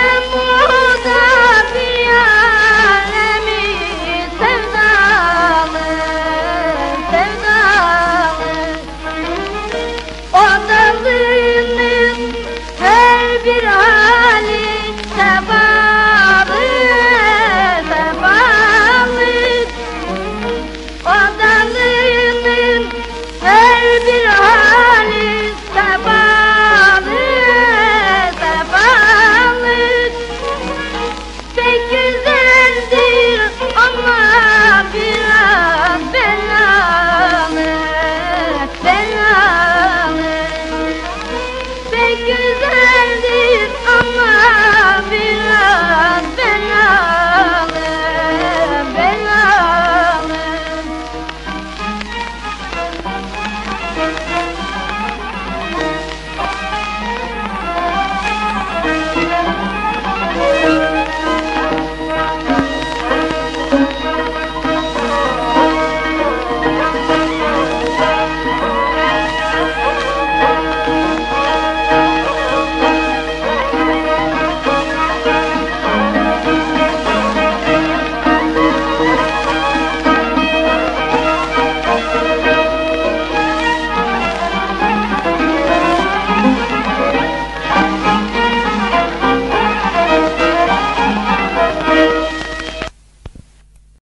Demônio!